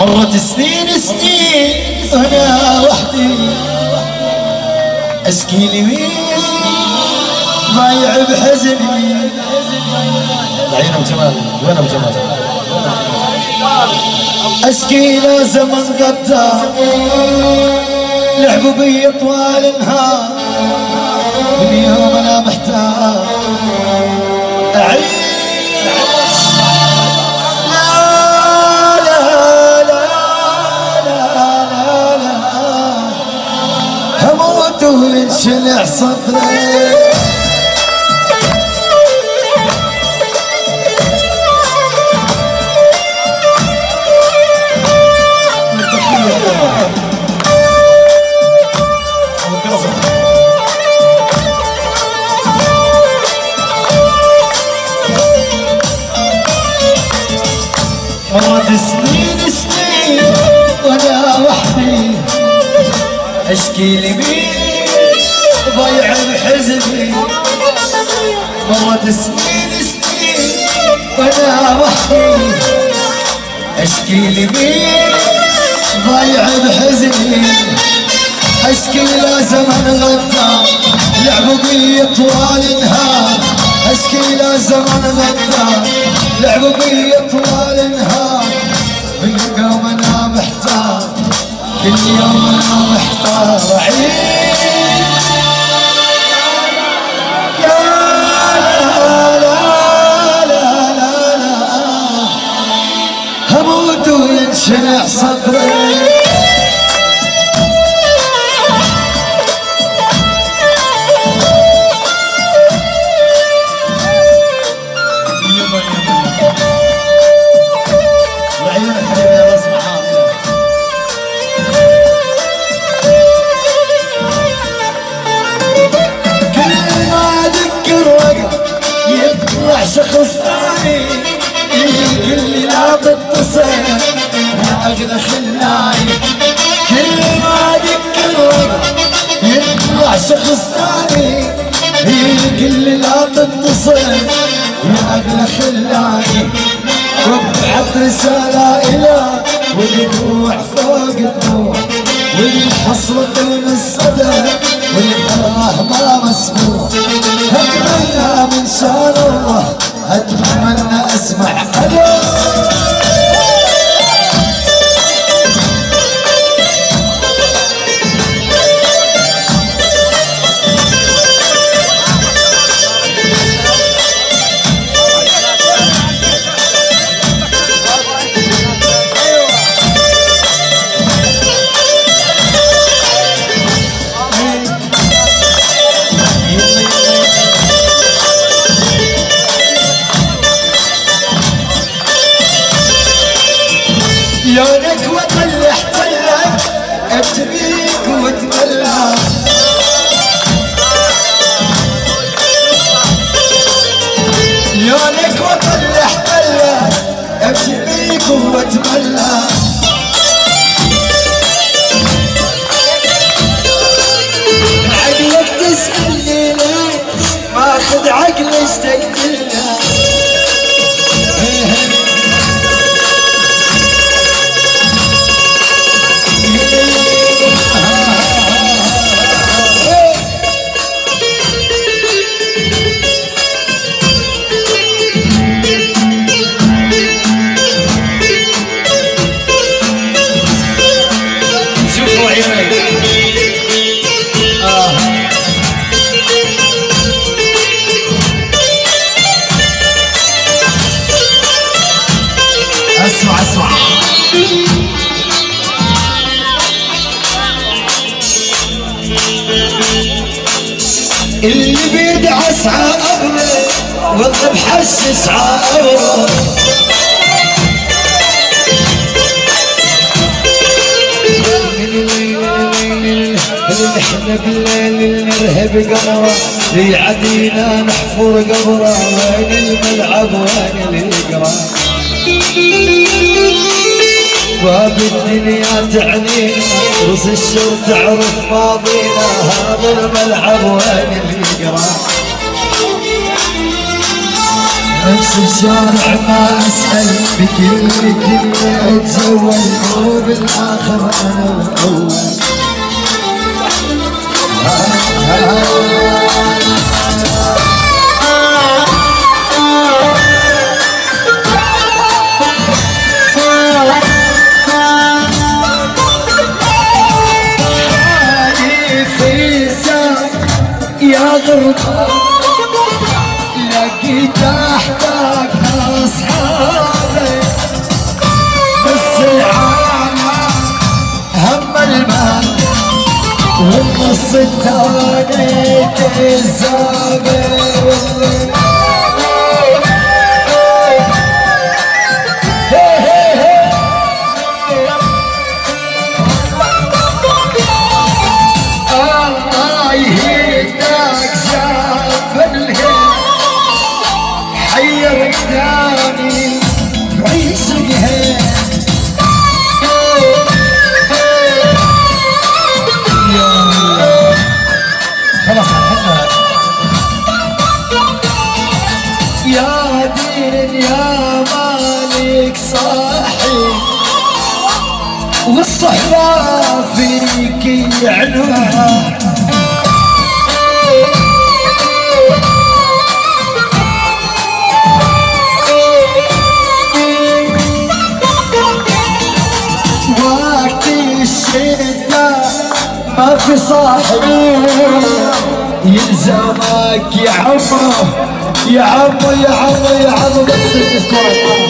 مرت سنين سنين أنا وحدي اشكي لمين ضايع بحزني العين أبو جمال وين أبو جمال؟ اشكي زمن غدار لعبوا بي طوال النهار من يوم أنا محتار اعيش لا لا لا لا لا صدري مرت سنين سنين وأنا وحدي. أشكي لمين ضيع بحزني مرت سنين سنين وأنا وحدي. أشكي لمين ضيع بحزني أشكي لا زمن غدار لعبوا بي طوال النهار. اشكي لا زمن غدار لعبوا بي طوال النهار من يوم أنا محتار كل يوم أنا محتار لا هموت صدري شخص ثاني. يقول لي لا تتصل يا اغلى خلاي كل ما وقت يطلع شخص ثاني. يقول لي لا تتصل يا اغلى خلاي وابعث رسالة إلى والدموع فوق الدموع والحصرة من الصدر والآه ما مسموع. أتمنى من شان الله. اللي بيدعس عقبه والله بحسس عقبه إحنا بالليل نرهب قمره يعدينا نحفر قبره وين الملعب وين القرار باب الدنيا تعنينا رؤوس الشر تعرف ماضينا هذا الملعب وين اللي يقرأ؟ نفس الشارع ما أسأل بكل الدنيا اتزول وبالاخر أنا الأول. والنص الثاني تزابر آه يهداك جاب الهيل حير قدامي عيش الهيل يا دين يا مالك صاحي. والصحبة فيك يعنوها وقت الشدة ما في صاحب يلزمك يا عمو يا عم يا عم يا عم بس الكره